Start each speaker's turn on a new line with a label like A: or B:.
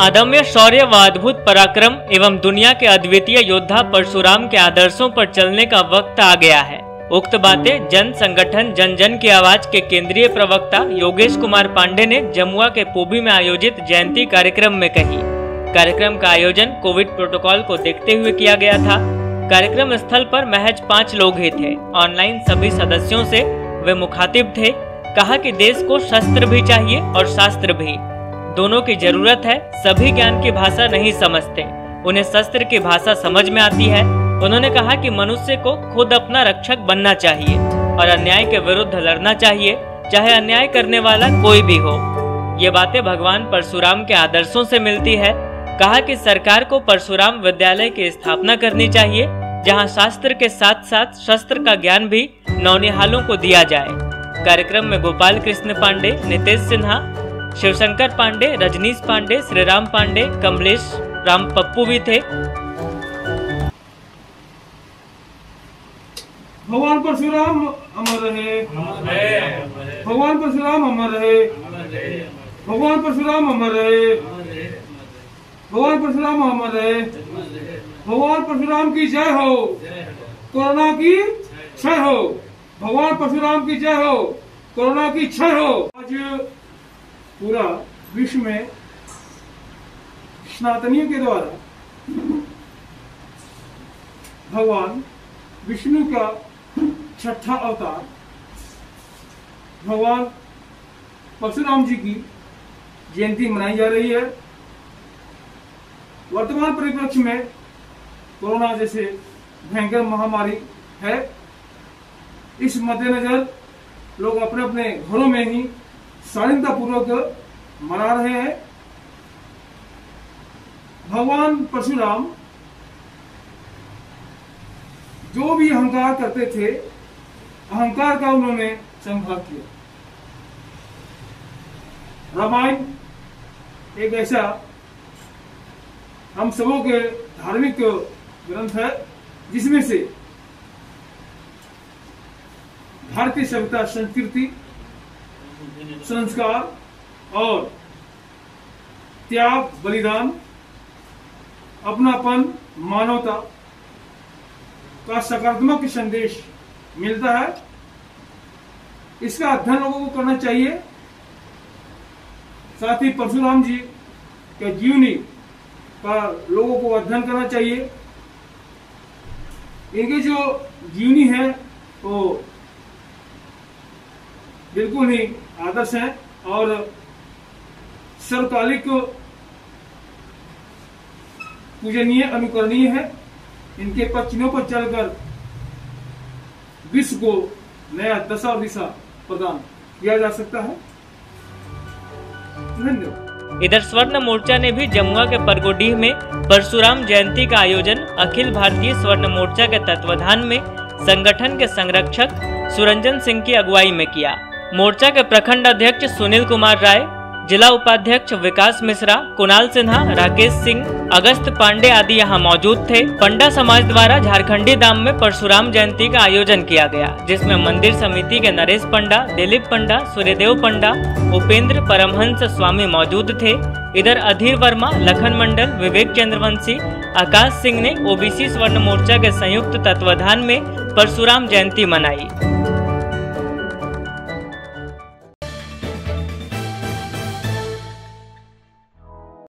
A: अदम्य शौर्य व अद्भुत पराक्रम एवं दुनिया के अद्वितीय योद्धा परशुराम के आदर्शों पर चलने का वक्त आ गया है। उक्त बातें जन संगठन जन जन की आवाज़ के केंद्रीय प्रवक्ता योगेश कुमार पांडे ने जमुआ के पोबी में आयोजित जयंती कार्यक्रम में कही। कार्यक्रम का आयोजन कोविड प्रोटोकॉल को देखते हुए किया गया था। कार्यक्रम स्थल पर महज पाँच लोग ही थे। ऑनलाइन सभी सदस्यों से वे मुखातिब थे। कहा कि देश को शस्त्र भी चाहिए और शास्त्र भी। दोनों की ज़रूरत है, सभी ज्ञान की भाषा नहीं समझते। उन्हें शस्त्र की भाषा समझ में आती है। उन्होंने कहा कि मनुष्य को खुद अपना रक्षक बनना चाहिए और अन्याय के विरुद्ध लड़ना चाहिए, चाहे अन्याय करने वाला कोई भी हो। ये बातें भगवान परशुराम के आदर्शों से मिलती है। कहा कि सरकार को परशुराम विद्यालय की स्थापना करनी चाहिए, जहाँ शास्त्र के साथ साथ शस्त्र का ज्ञान भी नौनिहालों को दिया जाए। कार्यक्रम में गोपाल कृष्ण पांडे, नितेश सिन्हा शिवशंकर पांडे, रजनीश पांडे, श्रीराम पांडे, कमलेश, राम पप्पू भी थे।
B: भगवान परशुराम, अमर रहे। भगवान परशुराम, अमर रहे। भगवान परशुराम, अमर रहे। भगवान परशुराम, अमर रहे। भगवान परशुराम की जय हो। कोरोना की क्षय हो। भगवान परशुराम की जय हो। कोरोना की क्षय हो। आज पूरा विश्व में स्नातनियों के द्वारा भगवान विष्णु का छठा अवतार भगवान परशुराम जी की जयंती मनाई जा रही है। वर्तमान परिप्रेक्ष्य में कोरोना जैसे भयंकर महामारी है। इस मद्देनजर लोग अपने अपने घरों में ही शालीनता पूर्वक मना रहे हैं। भगवान परशुराम जो भी अहंकार करते थे, अहंकार का उन्होंने संहार किया। रामायण एक ऐसा हम सबों के धार्मिक ग्रंथ है, जिसमें से भारतीय सभ्यता संस्कृति संस्कार और त्याग, बलिदान, अपनापन, मानवता का सकारात्मक संदेश मिलता है। इसका अध्ययन लोगों को करना चाहिए। साथ ही परशुराम जी के जीवनी का लोगों को अध्ययन करना चाहिए। इनकी जो जीवनी है, वो बिल्कुल ही आदर्श हैं और सर्वकालिक पूजनीय, अनुकरणीय है। इनके पक्षियों पर चलकर विश्व को नया दशा और दिशा प्रदान किया जा सकता है। धन्यवाद।
A: इधर स्वर्ण मोर्चा ने भी जमुआ के परगोडीह में परशुराम जयंती का आयोजन अखिल भारतीय स्वर्ण मोर्चा के तत्वाधान में संगठन के संरक्षक सुरंजन सिंह की अगुवाई में किया। मोर्चा के प्रखंड अध्यक्ष सुनील कुमार राय, जिला उपाध्यक्ष विकास मिश्रा, कुणाल सिन्हा, राकेश सिंह, अगस्त पांडे आदि यहाँ मौजूद थे। पंडा समाज द्वारा झारखंडी दाम में परशुराम जयंती का आयोजन किया गया, जिसमें मंदिर समिति के नरेश पंडा, दिलीप पंडा, सूर्यदेव पंडा, उपेंद्र परमहंस स्वामी मौजूद थे। इधर अधीर वर्मा, लखन मंडल, विवेक चंद्रवंशी, आकाश सिंह ने ओबीसी स्वर्ण मोर्चा के संयुक्त तत्वाधान में परशुराम जयंती मनाई।